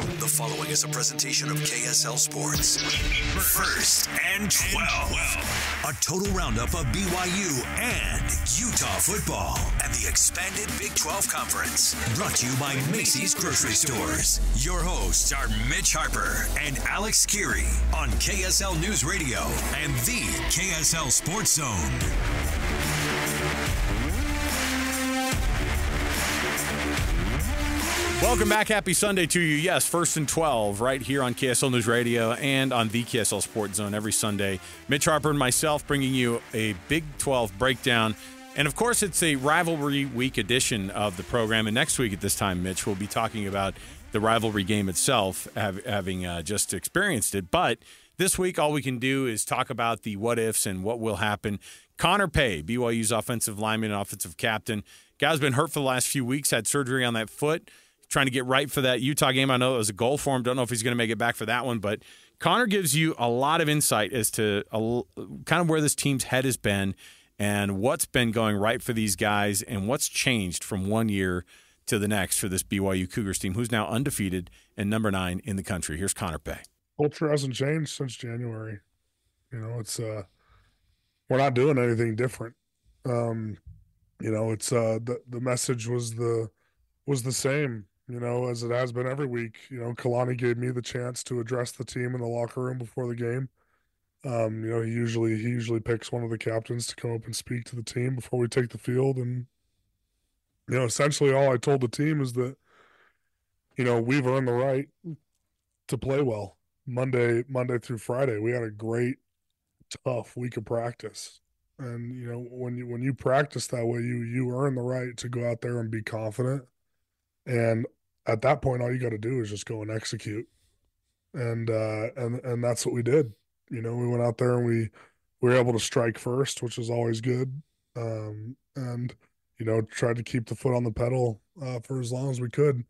The following is a presentation of KSL Sports. First and 12. A total roundup of BYU and Utah football and the expanded Big 12 Conference. Brought to you by Macey's Grocery Stores. Your hosts are Mitch Harper and Alex Kirry on KSL News Radio and the KSL Sports Zone. Welcome back. Happy Sunday to you. Yes, first and 12 right here on KSL News Radio and on the KSL Sports Zone every Sunday. Mitch Harper and myself bringing you a Big 12 breakdown. And of course, it's a rivalry week edition of the program. And next week at this time, Mitch, we'll be talking about the rivalry game itself, having uh, just experienced it. But this week, all we can do is talk about the what ifs and what will happen. Connor Pay, BYU's offensive lineman and offensive captain, guy's been hurt for the last few weeks, had surgery on that foot trying to get right for that Utah game. I know it was a goal for him. Don't know if he's going to make it back for that one, but Connor gives you a lot of insight as to a, kind of where this team's head has been and what's been going right for these guys and what's changed from one year to the next for this BYU Cougars team, who's now undefeated and number nine in the country. Here's Connor Pay. Culture hasn't changed since January. You know, it's uh, we're not doing anything different. Um, you know, it's uh, the the message was the was the same you know, as it has been every week. You know, Kalani gave me the chance to address the team in the locker room before the game. Um, you know, he usually he usually picks one of the captains to come up and speak to the team before we take the field. And you know, essentially all I told the team is that, you know, we've earned the right to play well. Monday, Monday through Friday. We had a great, tough week of practice. And, you know, when you when you practice that way, you you earn the right to go out there and be confident. And at that point, all you got to do is just go and execute, and uh, and and that's what we did. You know, we went out there and we we were able to strike first, which is always good, um, and you know tried to keep the foot on the pedal uh, for as long as we could.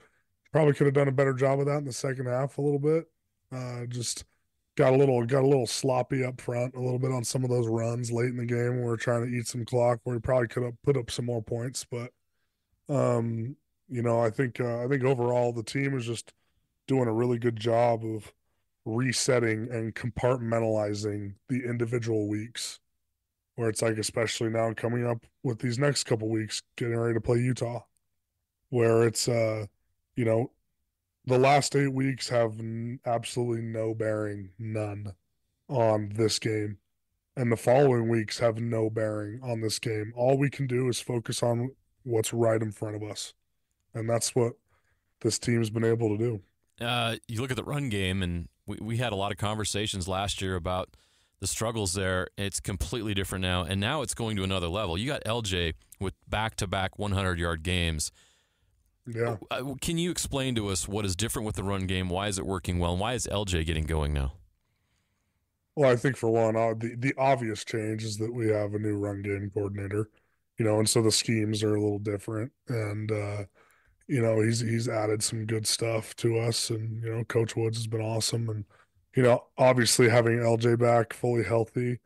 Probably could have done a better job of that in the second half a little bit. Uh, just got a little got a little sloppy up front, a little bit on some of those runs late in the game. Where we are trying to eat some clock, where we probably could have put up some more points, but um, you know, I think uh, I think overall the team is just doing a really good job of resetting and compartmentalizing the individual weeks. Where it's like, especially now coming up with these next couple weeks, getting ready to play Utah, where it's uh, you know, the last eight weeks have absolutely no bearing, none, on this game, and the following weeks have no bearing on this game. All we can do is focus on what's right in front of us and that's what this team's been able to do. Uh, you look at the run game, and we, we had a lot of conversations last year about the struggles there. It's completely different now, and now it's going to another level. You got LJ with back to back 100 yard games. Yeah. Uh, can you explain to us what is different with the run game? Why is it working well? And why is LJ getting going now? Well, I think for one, uh, the the obvious change is that we have a new run game coordinator, you know, and so the schemes are a little different, and uh, you know, he's he's added some good stuff to us, and you know, Coach Woods has been awesome, and you know, obviously having LJ back fully healthy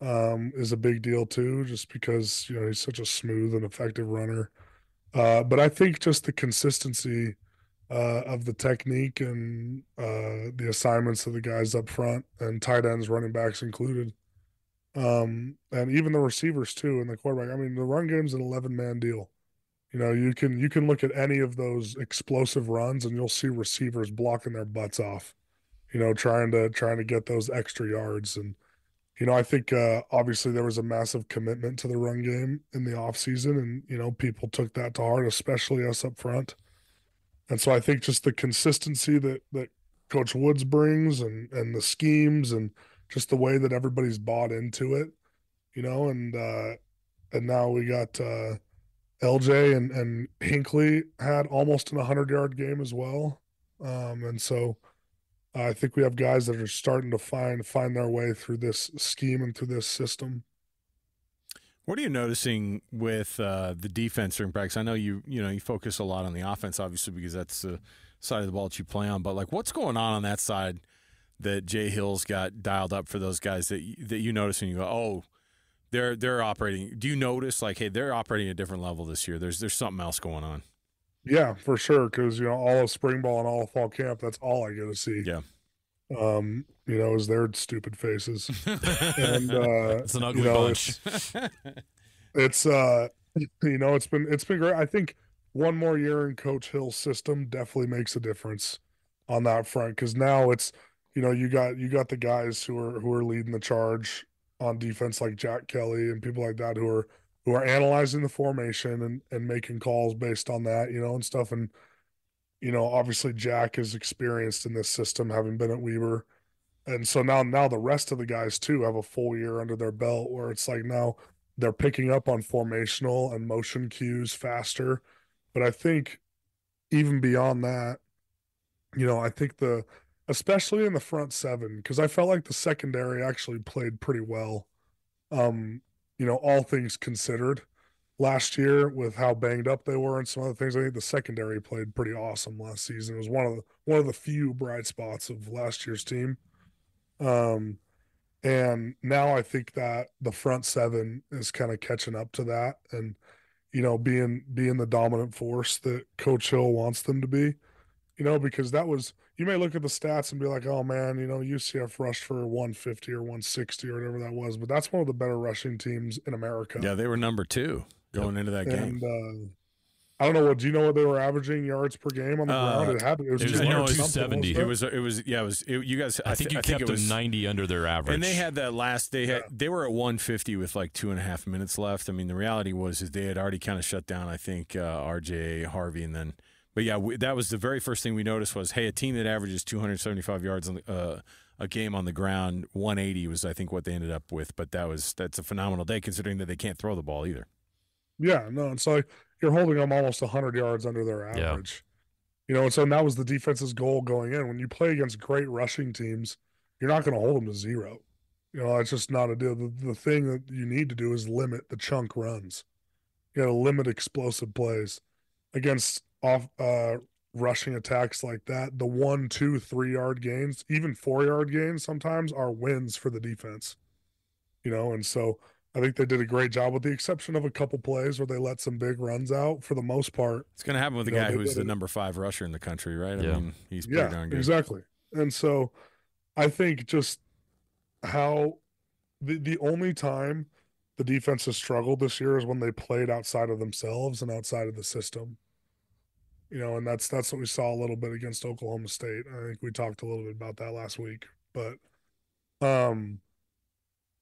um, is a big deal too, just because you know he's such a smooth and effective runner. Uh, but I think just the consistency uh, of the technique and uh, the assignments of the guys up front and tight ends, running backs included, um, and even the receivers too, and the quarterback. I mean, the run game's an eleven man deal. You know, you can you can look at any of those explosive runs and you'll see receivers blocking their butts off. You know, trying to trying to get those extra yards and you know, I think uh, obviously there was a massive commitment to the run game in the offseason and you know, people took that to heart, especially us up front. And so I think just the consistency that that Coach Woods brings and and the schemes and just the way that everybody's bought into it, you know, and uh and now we got uh LJ and, and Hinckley had almost an 100 yard game as well. Um, and so I think we have guys that are starting to find find their way through this scheme and through this system. What are you noticing with uh, the defense during practice? I know you you know you focus a lot on the offense, obviously, because that's the side of the ball that you play on. But like, what's going on on that side that Jay Hill's got dialed up for those guys that that you notice and you go, oh, they're they're operating. Do you notice like, hey, they're operating a different level this year? There's there's something else going on. Yeah, for sure. Because you know, all of spring ball and all of fall camp, that's all I get to see. Yeah. Um, you know, is their stupid faces, and uh, It's an ugly you know, bunch. it's uh, you know, it's been it's been great. I think one more year in Coach Hill's system definitely makes a difference on that front because now it's you know you got you got the guys who are who are leading the charge on defense like Jack Kelly and people like that who are who are analyzing the formation and and making calls based on that you know and stuff. And you know obviously Jack is experienced in this system having been at Weber. And so now now the rest of the guys too have a full year under their belt where it's like now they're picking up on formational and motion cues faster. But I think even beyond that you know I think the especially in the front seven because I felt like the secondary actually played pretty well um you know all things considered. Last year with how banged up they were and some other things I think the secondary played pretty awesome last season. It was one of the one of the few bright spots of last year's team. Um and now I think that the front seven is kind of catching up to that and you know being being the dominant force that coach Hill wants them to be you know because that was you may look at the stats and be like oh man you know UCF rushed for 150 or 160 or whatever that was but that's one of the better rushing teams in America Yeah, they were number two going into that game. and uh I don't know what do you know what they were averaging yards per game on the Uh, ground it had it was, it was two like hundred something, 270. wasn't It was it was yeah it was it, you guys I think thi- you kept it them was 90 under their average. And they had that last. They had Yeah. they were at 150 with like two and a half minutes left. I mean, the reality was is they had already kind of shut down. I think uh, RJ Harvey, and then, but yeah, we, that was the very first thing we noticed was hey, a team that averages 275 yards on the, uh, a game on the ground, 180 was I think what they ended up with. But that was that's a phenomenal day considering that they can't throw the ball either. Yeah, no, it's like you're holding them almost 100 yards under their Yeah. average. You know, and so that was the defense's goal going in. When you play against great rushing teams, you're not going to hold them to zero. You know, it's just not a deal. The, the thing that you need to do is limit the chunk runs. You got to limit explosive plays against off uh, rushing attacks like that. The one, two, three yard gains, even four yard gains, sometimes are wins for the defense. You know, and so I think they did a great job, with the exception of a couple plays where they let some big runs out. For the most part, It's going to happen with a You know, guy who's the it. number five rusher in the country, right? Yeah. I mean, he's pretty yeah, darn good. exactly. And so, I think just how the the only time the defense has struggled this year is when they played outside of themselves and outside of the system. You know, and that's that's what we saw a little bit against Oklahoma State. I think we talked a little bit about that last week, but um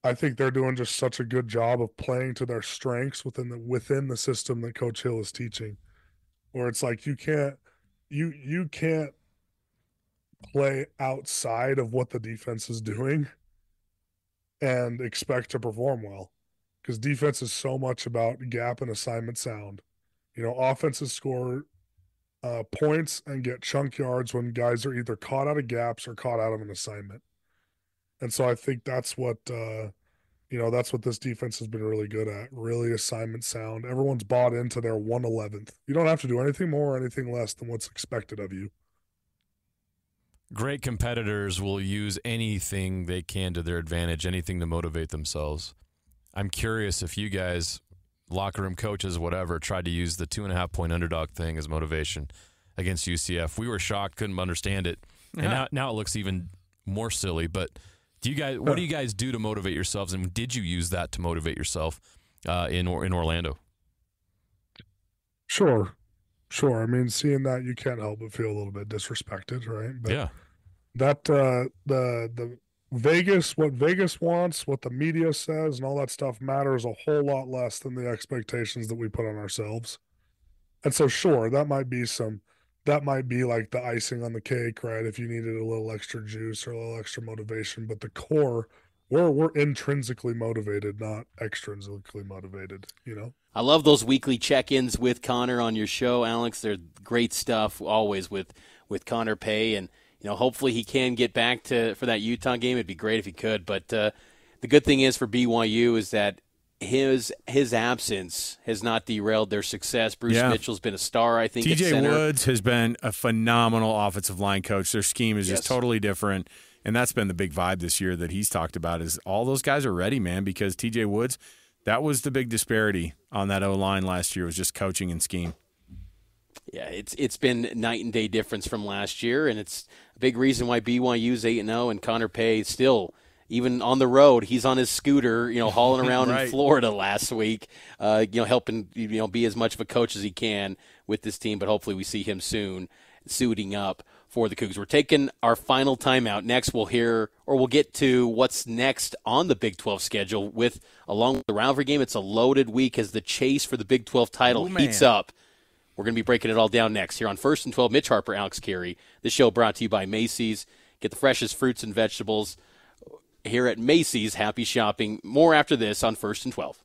I think they're doing just such a good job of playing to their strengths within the within the system that Coach Hill is teaching. Where it's like you can't you you can't play outside of what the defense is doing and expect to perform well. Because defense is so much about gap and assignment sound. You know, offenses score uh, points and get chunk yards when guys are either caught out of gaps or caught out of an assignment. And so I think that's what uh, you know, that's what this defense has been really good at. Really assignment sound. Everyone's bought into their one eleventh. You don't have to do anything more or anything less than what's expected of you. Great competitors will use anything they can to their advantage, anything to motivate themselves. I'm curious if you guys, locker room coaches, whatever, tried to use the two and a half point underdog thing as motivation against UCF. We were shocked, couldn't understand it, and now now it looks even more silly. But do you guys? What do you guys do to motivate yourselves? And did you use that to motivate yourself uh, in Or- in Orlando? Sure. Sure. I mean, seeing that you can't help but feel a little bit disrespected, right? But yeah, that uh the the Vegas, what Vegas wants, what the media says, and all that stuff matters a whole lot less than the expectations that we put on ourselves. And so, sure, that might be some, that might be like the icing on the cake, right? If you needed a little extra juice or a little extra motivation, but the core, we're we're intrinsically motivated, not extrinsically motivated. You know. I love those weekly check-ins with Connor on your show, Alex. They're great stuff always with with Connor Pay, and you know hopefully he can get back to for that Utah game. It'd be great if he could. But uh, the good thing is for BYU is that his his absence has not derailed their success. Bruce Yeah. Mitchell's been a star, I think. TJ. Woods has been a phenomenal offensive line coach. Their scheme is Yes. just totally different. And that's been the big vibe this year that he's talked about is all those guys are ready, man, because TJ Woods, that was the big disparity on that O line last year was just coaching and scheme. Yeah, it's it's been night and day difference from last year, and it's a big reason why BYU's eight and zero, and Connor Pay still even on the road, he's on his scooter, you know, hauling around right. in Florida last week, uh, you know, helping you know be as much of a coach as he can with this team. But hopefully, we see him soon suiting up for the Cougs. We're taking our final timeout. Next, we'll hear or we'll get to what's next on the Big 12 schedule with along with the rivalry game. It's a loaded week as the chase for the Big 12 title Ooh, heats up. We're going to be breaking it all down next here on First and 12. Mitch Harper, Alex Kirry. This show brought to you by Macey's. Get the freshest fruits and vegetables here at Macey's. Happy shopping. More after this on First and 12.